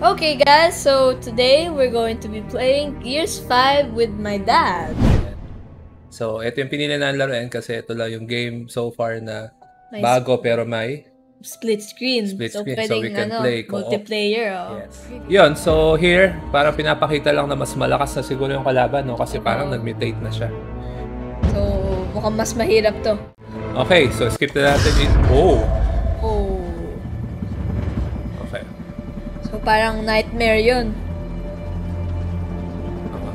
Okay guys, so today we're going to be playing Gears 5 with my dad. So, ito yung pinili na laruin kasi ito lang yung game so far na May bago pero may split screen. Split so screen, so pwedeng we can ano, play co-op. multiplayer. Oh. Yes. Yun, so here, parang pinapakita lang na mas malakas na siguro yung kalaban, no? Kasi parang nag-mutate na siya. So mukhang mas mahirap to. Okay, so skip na natin in... Oh. Parang nightmare yun.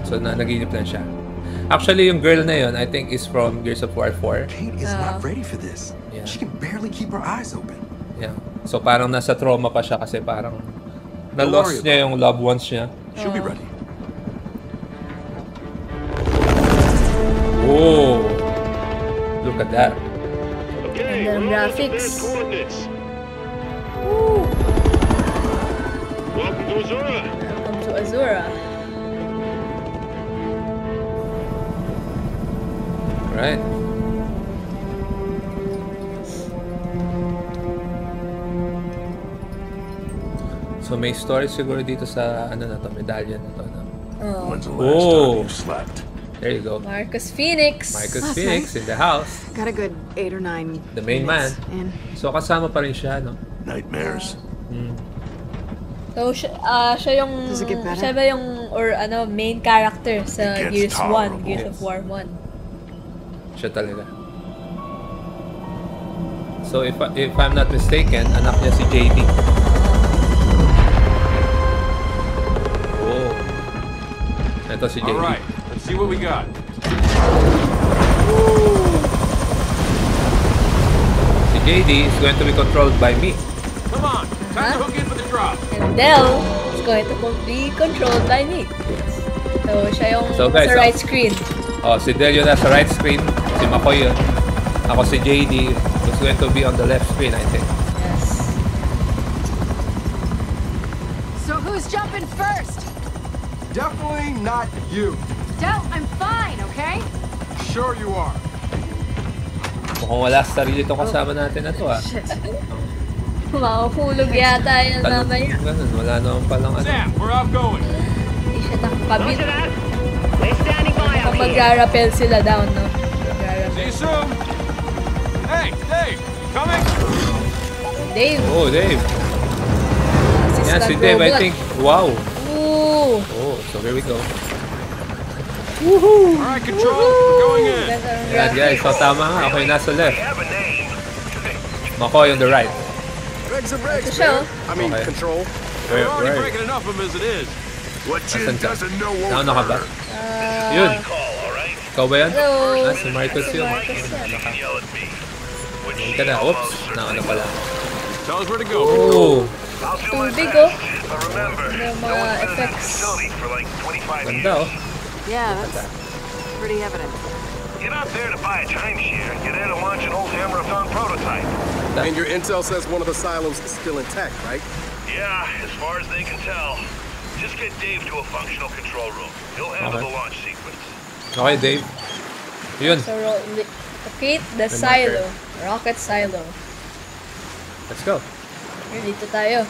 So, na naginip lang siya. Actually, yung girl na yun, I think is from Gears of War 4. Kate is Uh, not ready for this. Yeah. She can barely keep her eyes open. Yeah. So, parang nasa trauma pa siya kasi parang na-lost niya yung loved ones niya. She'll be Oh. ready. Oh! Look at that. And Okay, the we're on graphics. Woo! Welcome to Azura. Welcome to Azura. Right. So may story siguro dito sa ano na to, medallion na to. No? Oh. When's the last last time you slept? There you go. Marcus Phoenix. Marcus Last Phoenix in the house. Got a good eight or nine. The main minutes man. In. So kasama pa rin siya, no? Nightmares. So siya, ah, siya yung it siya ba yung or ano main character sa It Gears gets 1, tolerable. Gears of. War 1. Siya talaga. So if if I'm not mistaken, anak niya si JD. Oh. Ito si JD. All right, let's see what we got. Si JD is going to be controlled by me. Come on, time to hook drop. And Dell is going to be controlled by me. So siya yung So, guys, sa ah- right screen. Oh, si Del yun nasa right screen. Si Makoy yun. Ako si JD who's going to be on the left screen, I think. Yes. So who's jumping first? Definitely not you. Del, I'm fine, okay? Sure you are. Mukhang wala sa sarili itong kasama natin na to ah. Makuhulog yata yan Tanong, mamaya. ganun, wala naman palang ano. Sam, we're outgoing. Hindi siya nakakabit. that. We're standing by Pag magra-rappel sila down, no? See you soon. Hey, Dave, coming? Dave, Oh, Dave. Assistant si Dave, I think. Wow. Ooh! Oh, so here we go. Woohoo! All right, control, we're going in. Yan guys, so tama nga. Ako yung nasa left. Makoy on the right. Regs are Ito regs, siya, man. I mean, Okay. control. Where, We're already where? breaking enough of them as it is. What Asan Jinn doesn't know won't Nauna ka ba? hurt. Ah, Yun. Call, all right? Ikaw ba yan? Hello. Ah, si Marcus Si yun. You can yell at me. Which Hindi ka na. Oops. Nauna pala. Tell us where to go. Oh. I'll do my Tubig, oh. But remember, no mga one's been in that effects. for like 25 Ganda years. oh. Yeah, that's pretty evident. You're not there to buy a timeshare. You're there to launch an old Hammer of Dawn prototype. And your intel says one of the silos is still intact, right? Yeah, as far as they can tell. Just get Dave to a functional control room. He'll handle Okay. the launch sequence. Okay, Dave. Yun. So, ro- li- locate the May silo. Rocket silo. Let's go. Here, dito tayo.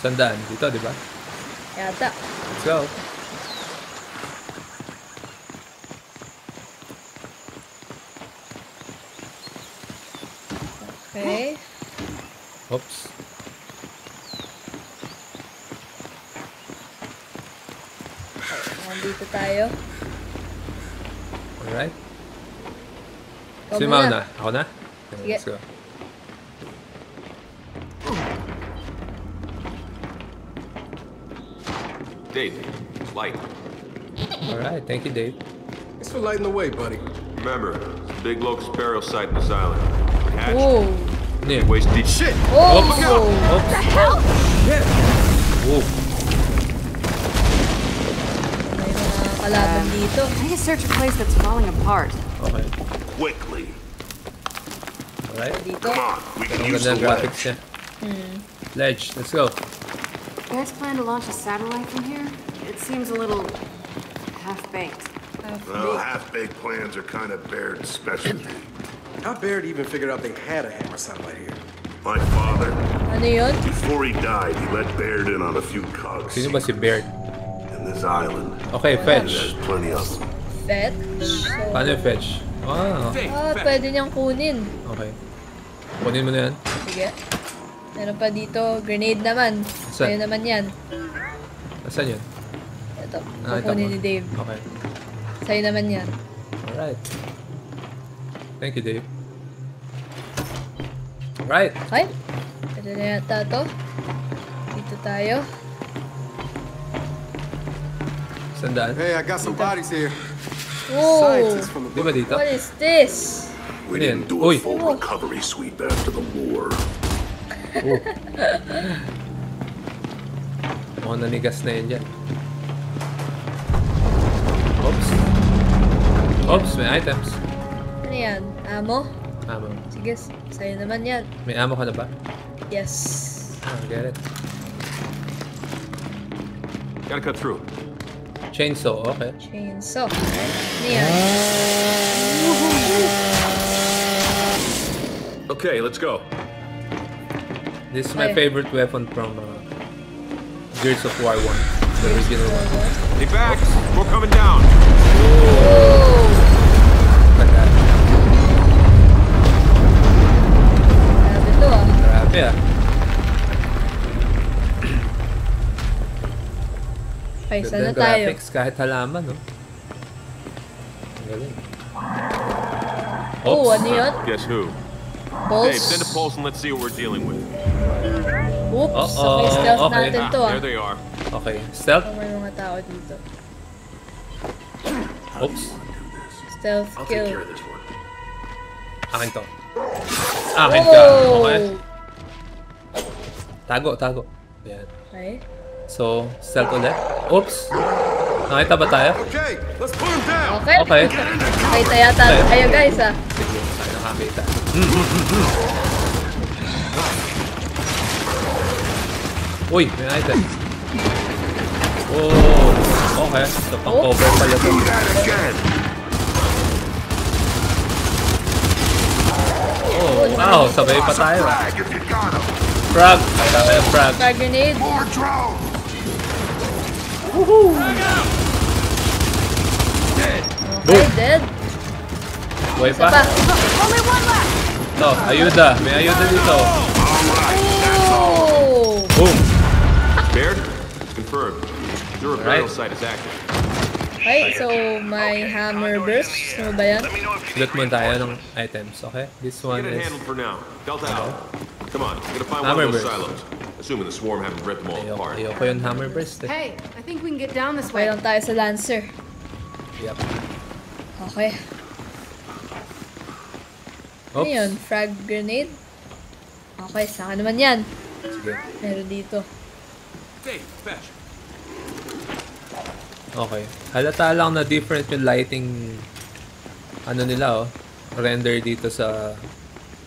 Sandaan. Dito, di ba? Yata. Let's go. Okay. Oops. Nandito tayo. Alright. Ikaw Si muna. Mauna. Ako na? Okay, Sige. let's go. Dave, it's light. Alright, thank you, Dave. Thanks for lighting the way, buddy. Remember, big locust burial site in this island. Hatch, Whoa. Ano yun? waist. Shit! Oh! Oops. The hell? Oh. May mga kalaban um, dito. I need to search a place that's falling apart. Okay. Quickly. Alright. Dito. Come on, we can use the ledge. niya. Ledge. Let's go. You guys plan to launch a satellite from here? It seems a little half-baked. Well, half-baked plans are kind of Baird's specialty. How Baird even figured out they had a hammer satellite here? My father, Ano yun? before he died, he let Baird in on a few cogs. Sino ba si Baird? And this island, Okay, there's fetch. plenty of them. Fetch? So, Paano yung fetch? Ah, ah, pwede niyang kunin. okay. Kunin mo na yan. Sige. Meron pa dito, grenade naman. Saan? Sa'yo naman yan. Nasaan yun? Ito, Ah, ito kukunin mo. ni Dave. Okay. Sa'yo naman yan. Alright. Thank you, Dave. Alright. Okay. Ito na yata to. Dito tayo. Sandaan. Hey, I got some bodies here. Whoa! From Di ba dito? What is this? We didn't do a Uy. full recovery sweep after the war. Mukhang nanigas na yan dyan. Oops. Oops, may items. Ano yan? Amo? Ammo. Sige, s- sa'yo naman yan. May ammo ka na ba? Yes. Ah, get it. Gotta cut through. Chainsaw, okay. Chainsaw. Ano yan? Okay, let's go. This is my Okay. favorite weapon from uh, Gears of War 1. The original one. Stay back. More coming down. Oh! Ah. Grabe ah. Okay, Ganda saan na ng tayo? graphics kahit halaman, no? Ang Galing. Oh, ano yun? Guess who? Pulse? Dave, send a pulse and let's see what we're dealing with. Oops, Uh-oh, okay, stealth okay. natin to ah. There they are. Okay, stealth. Oh, may mga tao dito. Oops. Stealth I'll take kill. of this one. Akin to. Akin ka. Oh! Okay. Tago, tago. Ayan. Okay. So, stealth ulit. Oops. Nakita ba tayo? Okay, let's put him down. Okay. Okay. Nakita yata Okay. tayo guys ah. Sige, tayo nakakita. Uy, may item. Oh, okay. So, pang cover pala to. Do that again! Oh, wow. Sabay pa tayo. Flag if you got him! Frag. Ay, dami ng frag. Frag grenade. More drones! Okay, dead. Buhay Isa pa. pa. No, ayuda. May ayuda dito. Oh! Boom. Baird? Confirmed. Your Right. burial site is active. Okay, so may hammer burst. Uh, ano ba yan? Let me know if you tayo ng items, okay? This one Get it is... handled. Delta out. Come on, gotta find Hammer one of those burst. silos. Assuming the swarm haven't ripped them all Ayoko, apart. ayoko yung hammer burst eh. Hey, I think we can get down this Okay way. lang tayo sa Lancer. Yep. Okay. Ano Oops. yun? Frag grenade? Okay, sa akin naman yan. Sige. Meron dito. Dave, fetch. Okay. Halata lang na different yung lighting ano nila oh. Render dito sa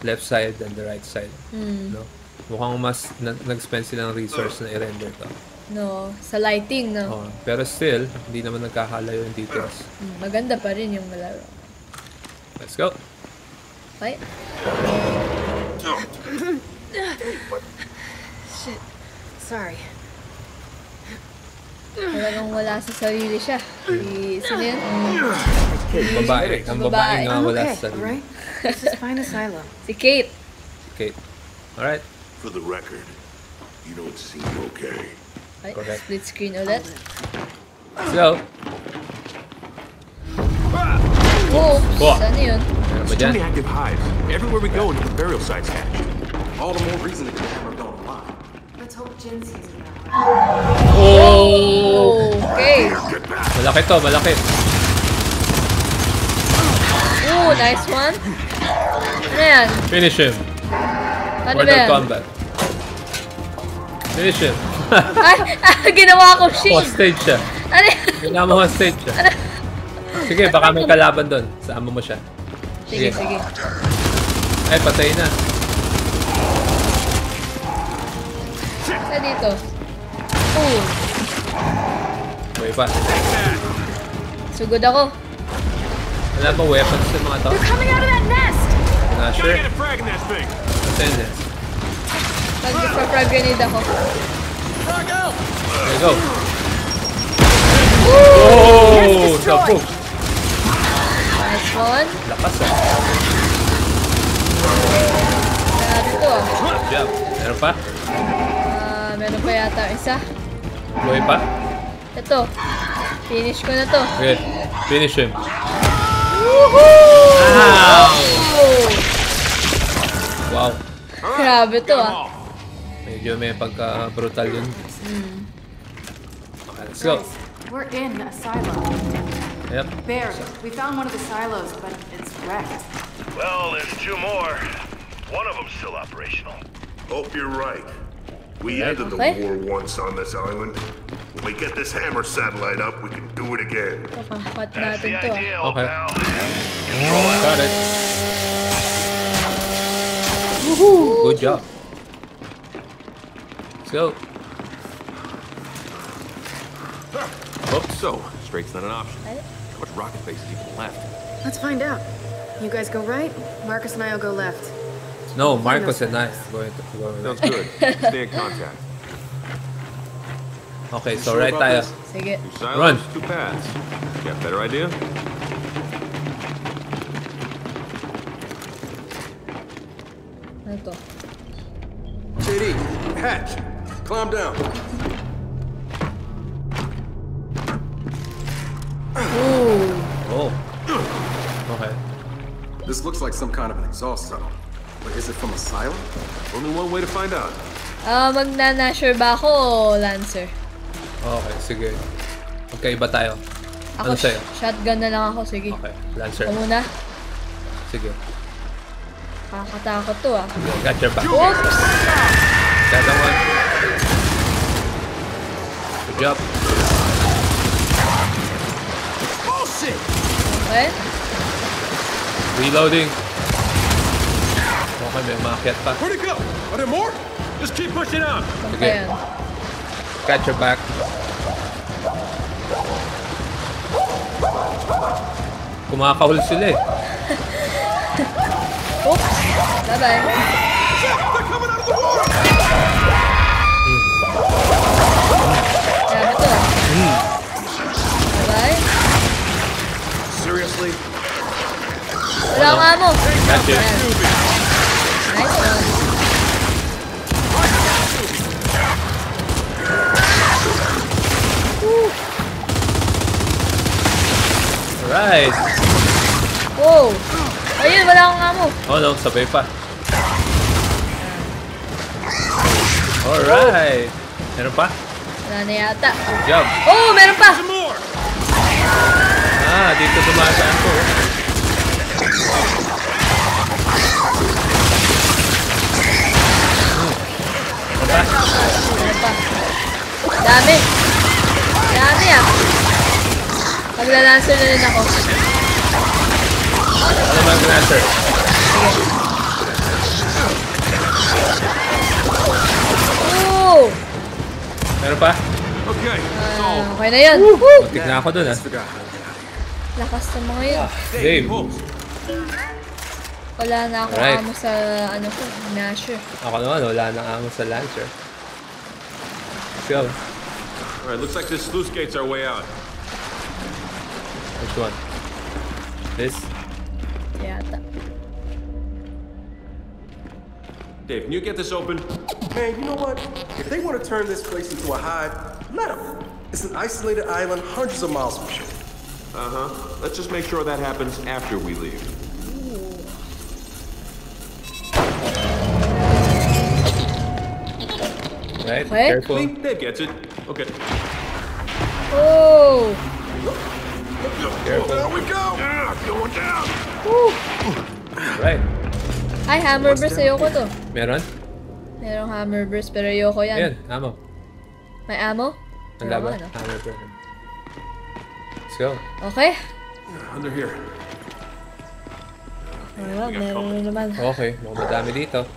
left side and the right side. No? Mukhang mas na- nag-spend sila ng resource na i-render to. No, sa lighting, no? Oh, pero still, hindi naman nagkakalayo yung details. Hmm, maganda pa rin yung malaro. Let's go. Okay. Sorry. Talagang wala sa sarili siya. Si, sino yun? Babae. Ang babae Babae. nga ah, wala okay, sa sarili. alright? Let's asylum. Si Kate. Okay. Alright. For the record, you don't seem okay. Okay, Correct. split screen ulit. Let's go. Oops! Ano yun? Meron ba Too dyan? many active hives. Everywhere we go, into the burial site's hatched. All the more reason to get the hammer down the line. Let's hope Jen sees me now. Oh! Okay. Malaki to, malaki. Ooh, nice one. Ano yan? Finish him. Ano Mortal yan? Kombat. Finish him. Ay! Ah, ginawa ko shield! Hostage siya. Ano? Ginawa mo hostage siya. Sige, baka may kalaban doon. Sama mo siya. Sige, sige. Ay, patay na. Sa dito. Ooh, Pa. sugod ako. Wala ba weapons sa mga to? Coming out of that nest! Not Gotta sure. get a frag in that thing. Patay na. Mag-frag grenade ako. There you go. Oh! Tapo! Nice one. Lakas ah. Grabe to ah. Good job. Meron pa? Ah, meron pa yata isa. Buhay pa? Ito. Finish ko na to. Okay. Finish him. Oh! Wow. Grabe to ah. Medyo may pagka-brutal yun. Okay, let's go. We're in a silo. Yep. Baird, we found one of the silos, but it's wrecked. Well, there's two more. One of them's still operational. Hope you're right. We ended the Okay. war once on this island. When we get this hammer satellite up, we can do it again. Pakakat That's the idea, old Okay. pal. Got it. Woohoo! Good job. Let's go. Oops, so, straight's not an option. How much rocket base is even left? Let's find out. You guys go right, Marcus and I will go left. No, Marcus and I are going to go. Sounds good. Stay in contact. Okay, so Sure right about tayo. this? Sige. Run. two paths. You Got a better idea? Ano to? JD, hatch. Climb down. Oh. Okay. This looks like some kind of an exhaust tunnel. But is it from a silo? Only one way to find out. Ah, magnanasher ba ako o Lancer? Okay, sige. Magkaiba tayo. Ako, Ano sa'yo? sh- shotgun na lang ako. Sige. Okay, Lancer. Ako muna. Sige. Kakatakot to ah. Got your back. Oops! Got that one. Good job. Bullshit! Okay. Reloading. Okay, may umakyat pa. Where'd it go? Are there more? Just keep pushing on. Saan Sige. pa yan? Got your back. Kumakahol sila eh. Oops! Bye-bye. Grabe to. Bye-bye. Seriously? Wala akong ammo. Got you. Alright. Wow! Ayun, wala akong ammo. Oh no, sabay pa. Alright. Meron pa? Wala na yata. Good job. Oh, meron pa! Ah, dito dumasaan ko. Meron pa. Dami. Dami ah. Maglalancer na rin ako. Ano ba ang answer? Oh! Meron pa? Okay, all. okay na yan. Muntik na ako dun ah. Lakas ng mga yun. Dave. Wala na ako Alright. ammo sa ano ko, Nasher. Ako naman, wala nang amo sa Lancer. Let's go. Alright, looks like this sluice gate's our way out. Which one? This? Yata. Dave, can you get this open? Man, you know what? If they want to turn this place into a hive, let them. It's an isolated island hundreds of miles from shore. Uh-huh. Let's just make sure that happens after we leave. Right? Okay. Careful. Dave gets it. Okay. Oh! Careful. There we go! Yeah, going down! Right. Ay, hammer burst. Ayoko to. Meron? Merong hammer burst pero ayoko yan. Ayan, amo. May ammo? Wala ba? Ayoko, ano? Hammer burn. Let's go. Okay. Under here. Wala, meron na naman. Okay, mukhang madami dito.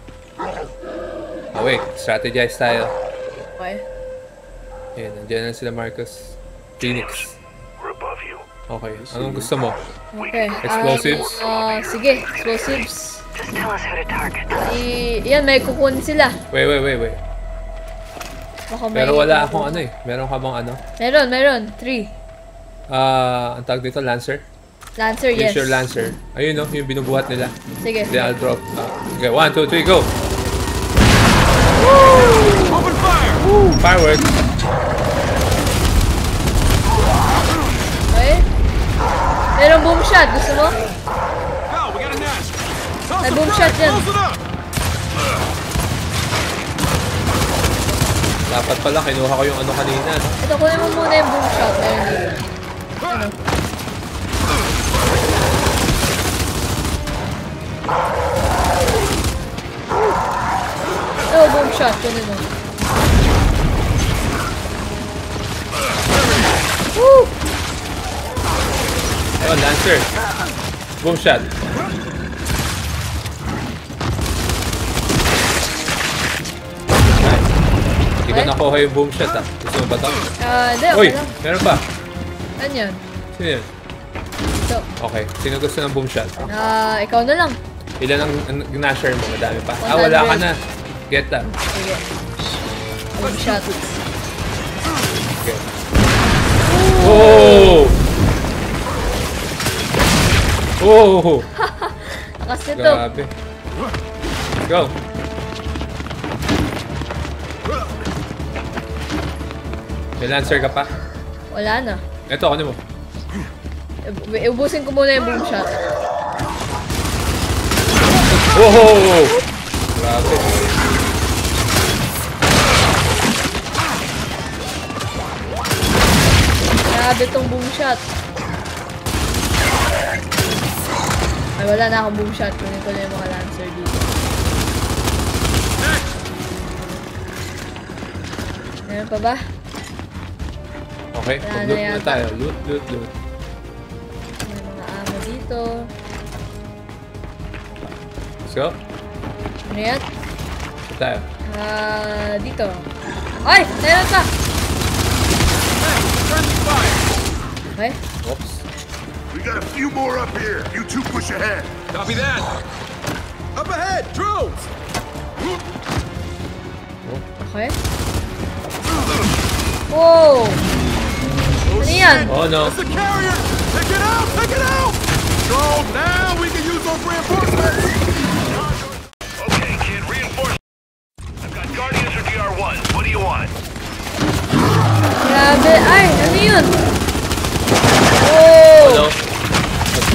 Oh wait, strategize tayo. Okay. Ayan, nandiyan na sila Marcus. Phoenix. Okay, anong gusto mo? Okay. Explosives? Ah, ah, sige, explosives. Just tell us who to target. I, yan, may kukunin sila. Wait, wait, wait, wait. Baka may Pero wala akong ano eh. Meron ka bang ano? Meron, meron. Three. Ah, ang tawag dito, Lancer? Lancer, yes. Use your Lancer. Ayun no, yung binubuhat nila. Sige. Then I'll drop. ah, okay, one, two, three, go! Open fire! Fireworks! Shot. Gusto mo? May boom shot yan. Close it up. Dapat pala, kinuha ko yung ano kanina. No? Ito, kunin mo muna yung boom shot. Meron dito. Ano? Oh, boom shot. Kunin mo. Woo! Oh, Lancer! Boom shot. Nice. Hindi ko nakuha yung boom shot ah. Gusto mo ba ito? Ah, hindi. Uy! Meron pa! Ano yan? Sino yun? Ito. Okay. Sino gusto ng boom shot? Ah, ikaw na lang. Ilan ang, ang ginashare mo? Madami pa. Ah, wala ka 100. na. Get that. Sige. Boom shot. Okay. Oh! Oh! Lakas nito. Grabe. Go. May lancer ka pa? Wala na. Ito, ano mo? Ub- Ubusin ko muna yung boom shot. Oh! Grabe. Grabe tong boom shot. Ay, wala na akong boom shot. Kunin ko na yung mga lancer dito. Meron pa ba? Okay, Wala na mag-loot na tayo. Loot, loot, loot. May mga ammo dito. Let's go. Ano yan? Ito tayo. Ah, dito. Ay! Meron pa! Okay. Oops. We got a few more up here. You two push ahead. Copy that. Up ahead, drones. Okay. Whoa! Ano oh, yan? Oh no. It's the carrier. Take it out. Take it out. Drone. Now we can use those reinforcements.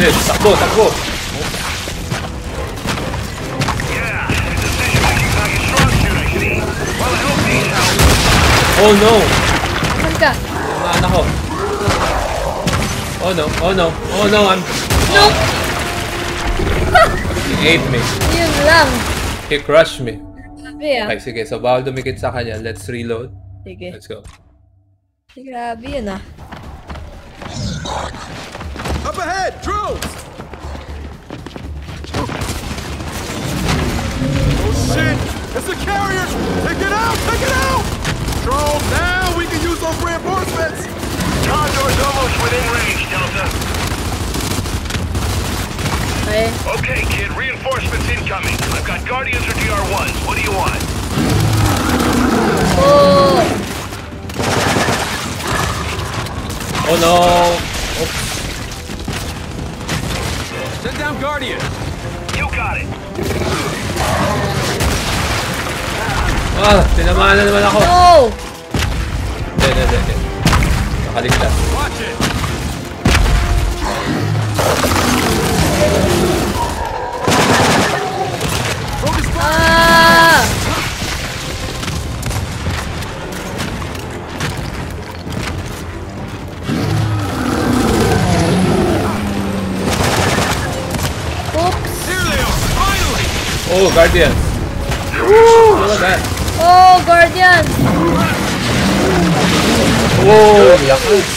Hope these help. Oh no. Mga anak ko. Oh no, oh no, oh no, I'm... Nope! He ate me. Yun lang. He crushed me. Grabe ah. Okay, sige. So, bawal dumikit sa kanya. Let's reload. Sige. Let's go. Grabe yun ah. Up ahead, drones. Oh shit! It's the carrier. Take it out. Take it out. Drone. Now we can use those reinforcements. Condor's almost within range, Delta. Okay. Okay, kid, reinforcements incoming. I've got Guardians or DR1s. What do you want? Oh! Oh no. Down Guardian. You got it. Ah, tinamaan na naman ako. No! Hindi, hindi, hindi. Nakaligtas. Watch it. Focus. Ah! Oh, Guardian. Woo! Look at that. Oh, Guardian! Oh, lakas.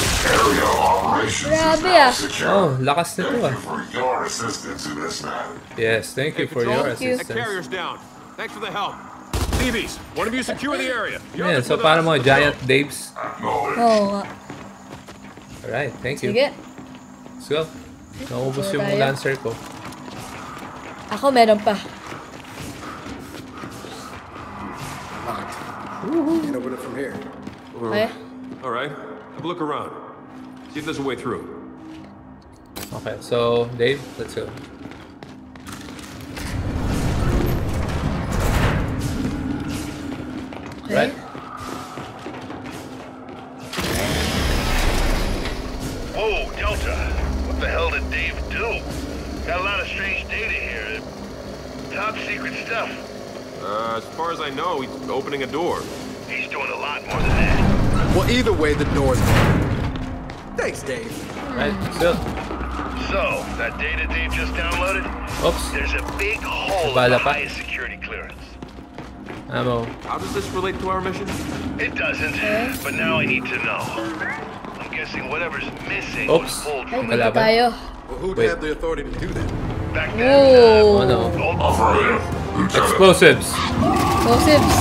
Grabe ah. Oh, lakas nito ah. For your assistance in this matter. Yes, thank you for your assistance. carrier's down. Thanks for the help. Stevie's, one of you secure the area. Yeah, so para mga giant Daves. Nga. Alright, thank you. Sige. Let's go. Naubos yung. Lancer ko. Ako meron pa. Can't open it from here. Okay? Eh? All right. Have a look around. See if there's a way through. Okay, so Dave, let's go. Okay. Right? Whoa, Delta. What the hell did Dave do? Got a lot of strange data here. Top secret stuff. Uh, as far as I know, he's opening a door. He's doing a lot more than that. Well, either way, the door's open. Thanks, Dave. Right, still. So, that data Dave just downloaded? Oops. There's a big hole in Bala the pa. highest security clearance. Ammo. How does this relate to our mission? It doesn't, but now I need to know. I'm guessing whatever's missing Oops. was pulled Ay, from dito Kalaban. tayo. Well, who'd Wait. have the authority to do that? back then. Oh Whoa! no. Uh, old- Explosives. Explosives.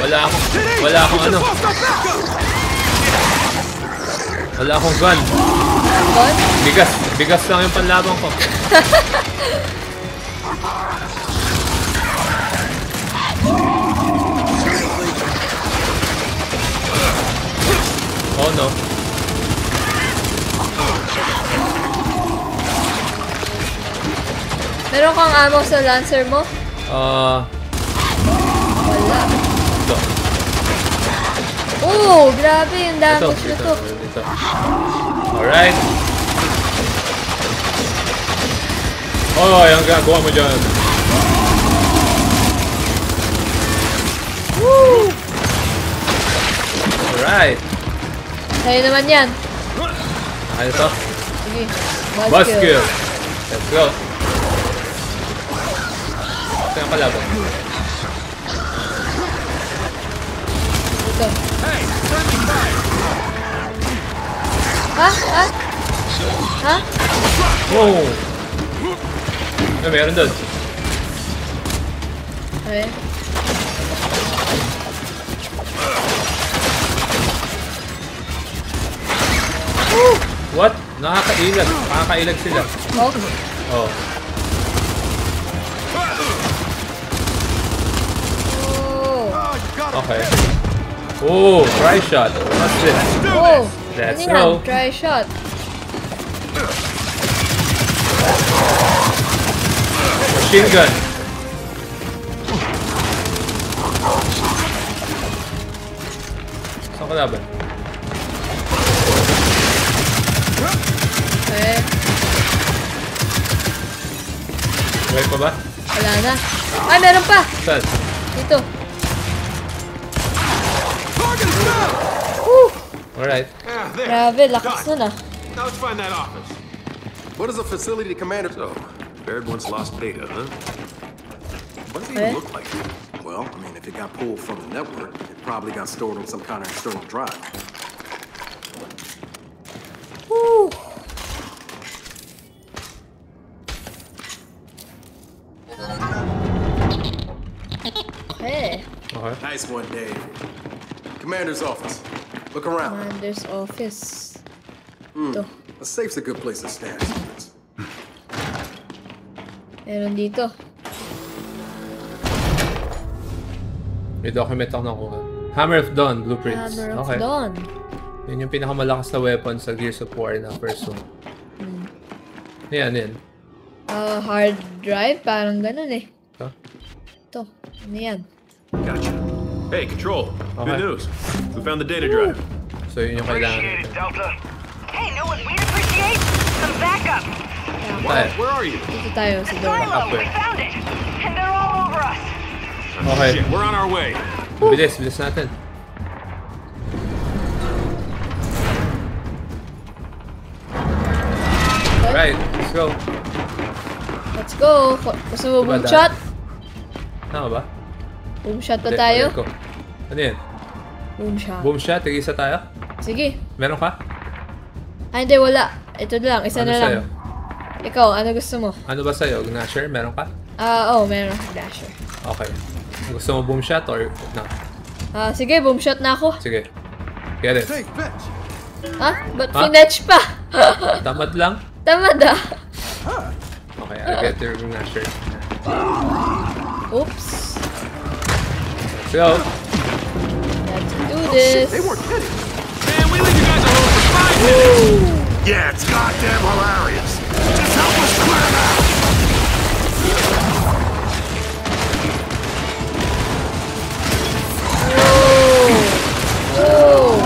Wala akong, wala akong ano. Wala akong gun. Gun? Bigas. Bigas lang yung panlaban ko. oh no. Meron kang ammo sa lancer mo? Uh, Wala. ito. Oh, grabe yung Ito. damage Ito. nito. Ito. Alright. Oh, yung gagawa mo dyan. Woo! Alright. 자이드 만년 알았어 여기 맛있게 맛있게요 됐고요 그냥 빨리 하자 아? 아? 아? 오우 왜 이런 줄 왜? What? Nakakailag. Nakakailag sila. Oh. Oh. Oh. Okay. Oh, try shot. What's this? Oh. Let's go. Try shot. Machine gun. Saan kalaban? Okay. Buhay pa ba? Wala na. Ay, meron pa! Saan? Dito. Woo! Alright. Ah, there. Grabe, lakas nun ah. Now let's find that office. What does a facility commander... So, Baird once lost data, huh? What does he Eh? even look like? Well, I mean, if it got pulled from the network, it probably got stored on some kind of external drive. Nice one, Dave. Commander's office. Look around. Commander's office. Ito. A safe's a good place to stand. secrets. Meron dito. May document ako nakuha. Hammer of Dawn blueprints. Hammer of okay. Dawn. Yun yung pinakamalakas na weapon sa Gears of War na person. Yan, yan. Ah, hard drive? Parang ganun eh. Ito. Ito. Ano yan? Gotcha. Hey, Control. Okay. Good news. We found the data drive. So you yun yung kailangan. Appreciate it, Delta. Hey, know what we'd appreciate? Some backup. Tayo. Where are you? Dito tayo sa door. Silo, we found it. And they're all over us. Okay. Shit, we're on our way. Bilis, bilis natin. Right, let's go. Let's go. Ko- Gusto mo boom Diba, shot? Tama ba? Boom shot Hindi, tayo? ko. Ano yan? Boom shot. Boom shot, tig-isa tayo? Sige. Meron ka? Ay, hindi, wala. Ito na lang. Isa ano na lang. sa'yo? Ikaw, ano gusto mo? Ano ba sa'yo? Gnasher? Meron ka? Ah, oh, meron. Dasher. Okay. Gusto mo boom shot or no? Ah, sige, boom shot na ako. Sige. Get it. Ha? Ba't Ha? finetch pa? Tamad lang. Tamad ah. Okay, I'll get your masher. Oops. Let's go. Let's do this. They weren't kidding. Man, we leave you guys alone for five minutes. Yeah, it's goddamn hilarious. Just help us clear it out. Oh.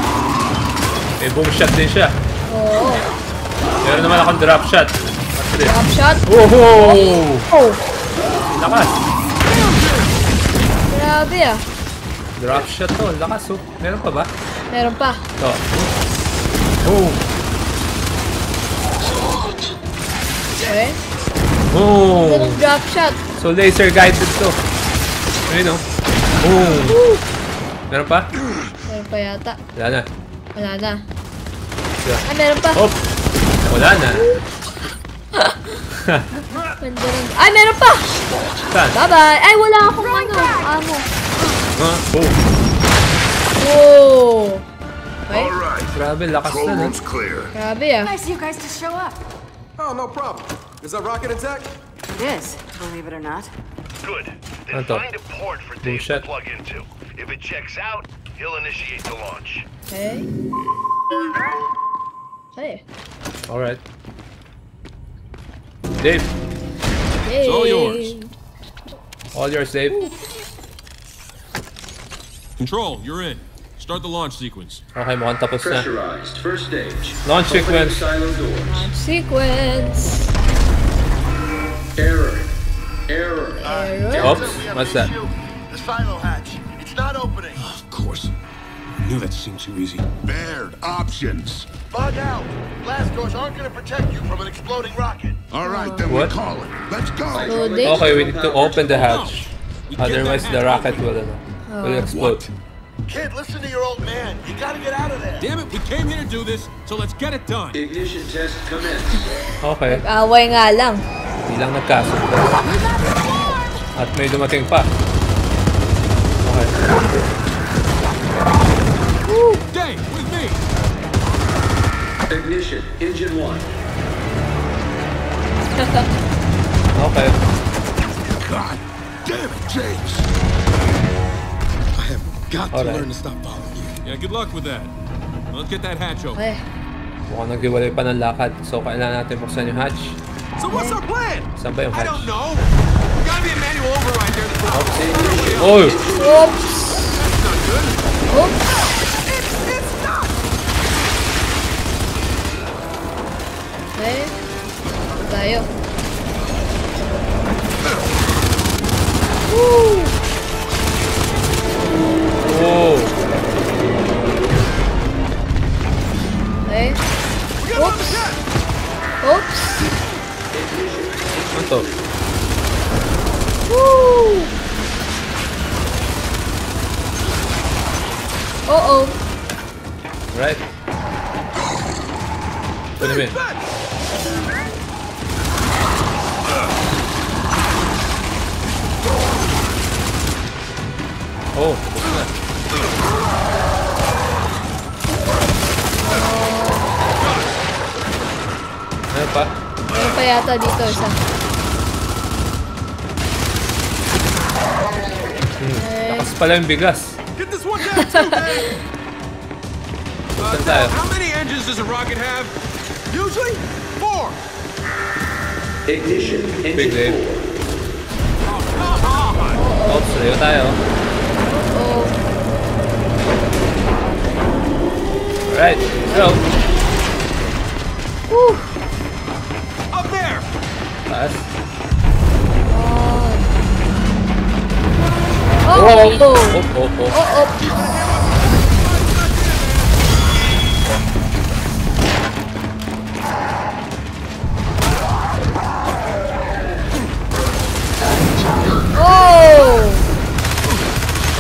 May boom shot din siya. Oo. Meron naman akong drop shot. What's this? Drop oh. ah. Drop shot to. Lakas oh. Meron pa ba? Meron pa. Ito. Oh! Okay. Oh! Ganun drop shot. So laser guided to. Ayun oh. Oh! Meron pa? Meron pa yata. Wala na. Wala na. Yeah. Ah, meron pa. Oh! Wala na. Ay, meron pa! Saan? Bye-bye! Ay, wala akong ano. Amo. Huh? Oh! Whoa! Okay. All right. Grabe, lakas na no? clear. Grabe ah. Nice of you guys to show up. Oh, no problem. Is that rocket intact? It is, believe it or not. Good. Ano Then to? find a port for Boom Dave shot. to plug into. If it checks out, he'll initiate the launch. Okay. Okay. Alright. Dave! Yay! all yours. All yours, Dave. Control, you're in. Start the launch sequence. Okay, mukhang tapos na. Pressurized. First stage. Launch Opening sequence. silo doors. Sequence. Error. Error. Error. Oops, what's that? The silo hatch. It's not opening. Of course. I knew that seemed too easy. Baird, options. Bug out. Blast doors aren't going to protect you from an exploding rocket. All right, then What? we call it. Let's go. Loading. Oh, okay, we need to open the hatch. Otherwise, the rocket will, uh, Oh. ano, will explode. Kid, listen to your old man. You got to get out of there. Damn it, we came here to do this, so let's get it done. Ignition test commence. Okay, Away nga lang. hindi lang nagkasundo. At may dumating pa. Okay. Dave, with me. Ignition. Engine one. Okay. God damn it, James. I have got to All right. learn to stop following you. Yeah, good luck with that. Let's get that hatch open. Okay. Mukhang naghiwalay pa ng lakad. So, kailangan natin buksan yung hatch. So what's our plan? Saan ba yung I don't know. There gotta be a manual override there. That's Oh! Oops! not good. Oops! It's, it's not. Okay. Tayo. Woo! Oh! Okay. We gotta load the jet. Oops! Ano to? Woo! Uh-oh. Right? Put him in. Oh, buksan na. Pa? Meron pa yata dito isa. Hmm, eh. Okay. Lakas pala yung bigas. Get this one down too, Dave. Saan tayo? How many engines does a rocket have? Usually four. Ignition. Big Engine Dave. four. Oh, come on. Oops, layo tayo. Oh. Alright, let's go. Woo! nice. Oh. Oh, oh, oh, oh, oh. oh, oh.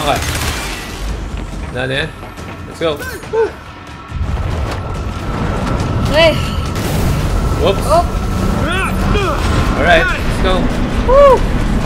Alright. Now then, let's go. Woo. Hey.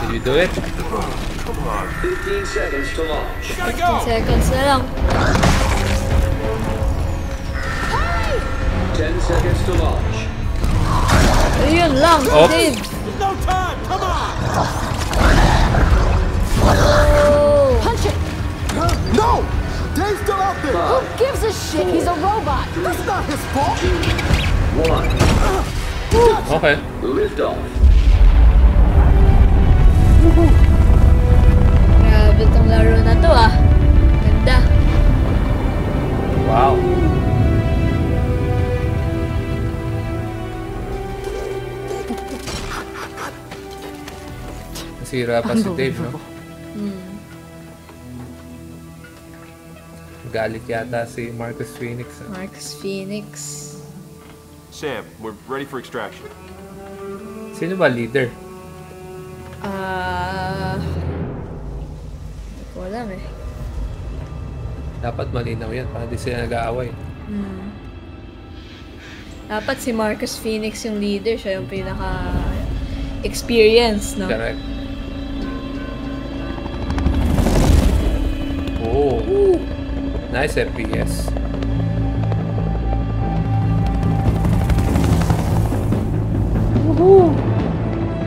Did you do it? 15 seconds to launch. Gotta go. Seconds na lang. 10 seconds to launch. Ayun lang, Oh. Dave. No time. Come on. Oh! Punch it! No. Dave's still out there. Who gives a shit? He's a robot. That's not his fault. One. Okay. Lift off. Grabe tong laro na to ah. Ganda. Wow. Nasira pa si Dave, no? Galit yata si Marcus Phoenix. ah. Marcus Phoenix. Sam, we're ready for extraction. Sino ba leader? Ah... alam eh. Dapat malinaw yan para di sila nag-aaway. Dapat si Marcus Phoenix yung leader. Siya yung pinaka... experience, no? Correct. Oh. Nice FPS.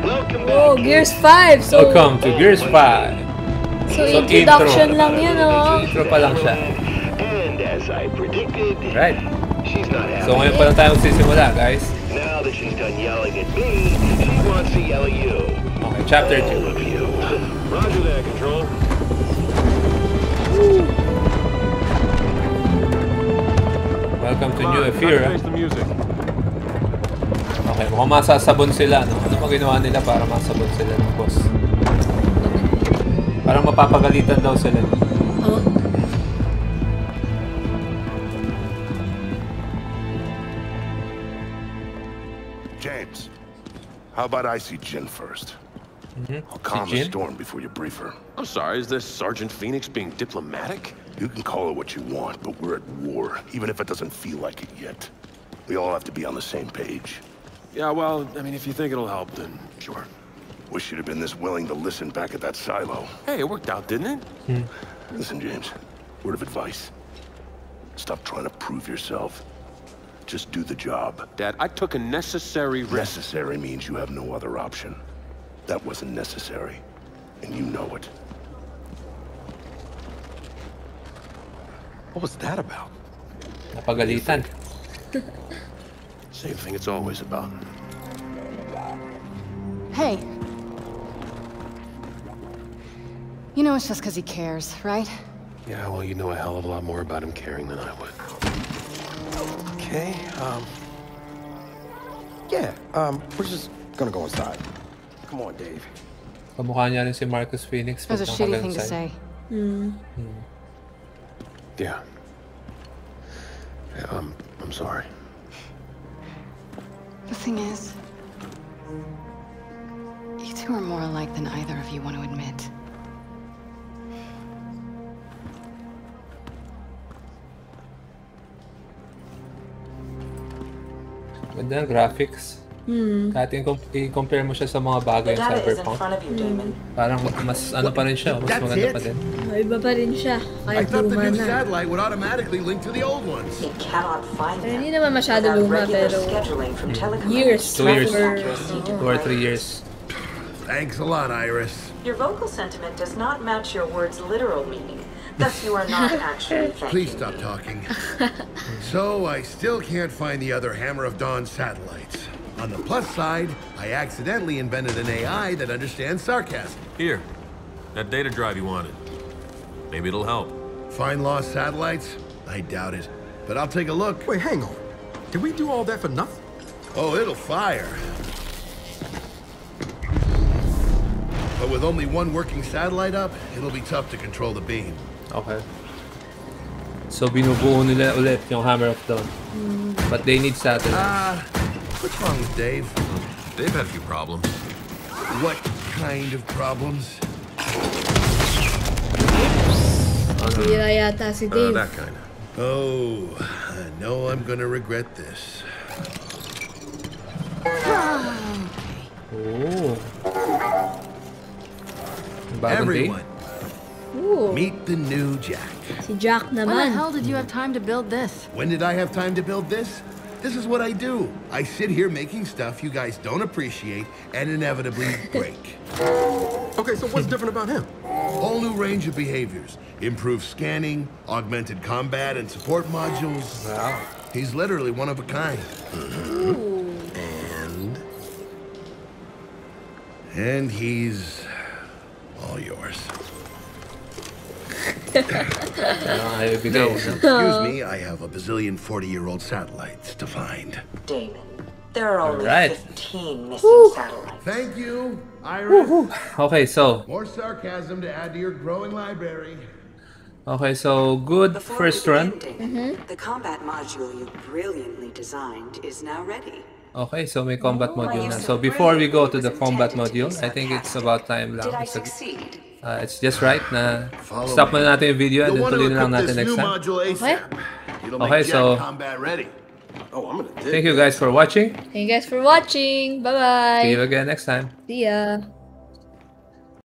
Welcome back. Oh, Gears 5! So, Welcome to Gears 5. So, So, introduction intro. lang yun, oh. Intro pa lang siya. And as I predicted, Right. she's not happy. So ngayon pa lang tayo magsisimula, guys. Now that she's done yelling at me, she wants to yell at you. Okay, chapter All 2. of you. Roger that, Control. Welcome to New music. Okay, mukhang masasabon sila, no? Ano ba ginawa nila para masabon sila ng boss? Parang mapapagalitan daw sila. Oh. James, how about I see Jinn 1st mm-hmm. I'll calm the storm before you brief her. I'm sorry, is this Sergeant Fenix being diplomatic? You can call it what you want, but we're at war, even if it doesn't feel like it yet. We all have to be on the same page. Yeah, well, I mean, if you think it'll help, then sure. Wish you'd have been this willing to listen back at that silo. Hey, it worked out, didn't it? Hmm. Listen, James, word of advice. Stop trying to prove yourself. Just do the job. Dad, I took a necessary risk. Necessary means you have no other option. That wasn't necessary, and you know it. What was that about? Napagalitan. Same thing it's always about. Hey. Know it's just because he cares, right? Yeah, well, you know a hell of a lot more about him caring than I would. Okay, um... Yeah, um, we're just gonna go inside. Come on, Dave. Kamukha niya rin si Marcus Fenix. That was a shitty thing to sa'yo. say. Yeah. Yeah, um, I'm sorry. The thing is, you two are more alike than either of you want to admit. Ganda ng graphics. Kahit i-com- i-compare mo siya sa mga bagay in Cyberpunk. Damon. Parang mas ano pa rin siya, mas That's maganda it? pa din. Iba pa rin siya. I Kahit thought the luma new na. satellite would automatically link to the old ones. He cannot find Pero hindi naman masyado luma, regular pero scheduling from telecom years. Two years. Two or three years. Thanks a lot, Iris. Your vocal sentiment does not match your word's literal meaning. Thus, you are not actually thanking Please me. stop talking. so, I still can't find the other Hammer of Dawn satellites. On the plus side, I accidentally invented an AI that understands sarcasm. Here, that data drive you wanted. Maybe it'll help. Find lost satellites? I doubt it. But I'll take a look. Wait, hang on. Did we do all that for nothing? Oh, it'll fire. But with only one working satellite up, it'll be tough to control the beam. Okay. So binubuo nila ulit yung Hammer of Dawn. But they need satellites. Ah, What's wrong with Dave? They've had a few problems. What kind of problems? Sira yata si Uh, Dave. that kind. Oh, I know I'm gonna regret this. Oh. Bagong Everyone, Ooh, meet the new Jack. si Jack When the hell did you have time to build this? When did I have time to build this? This is what I do. I sit here making stuff you guys don't appreciate and inevitably break. Okay, so what's different about him? Whole new range of behaviors. Improved scanning, augmented combat, and support modules. Wow. He's literally one of a kind. Mm-hmm. And And he's all yours. Ayaw ibigay. Now, excuse me, I have a bazillion 40-year-old satellites to find. Damon, there are only Alright. 15 missing satellites. Thank you, Iris. Okay, so More sarcasm to add to your growing library. okay, so good Before first we run. begin, Damon, the combat module you brilliantly designed is now ready. Okay, so may combat Oh, module you na. so So before we go to the combat intended to be module, I think it's about time lang. Did I succeed? Uh, it's just right na Follow stop muna natin yung video and then tuloy na lang natin next time. Okay, Jack so- combat ready. oh, I'm gonna dig. Thank you guys for watching. Thank you guys for watching. Bye-bye. See you again next time. See ya.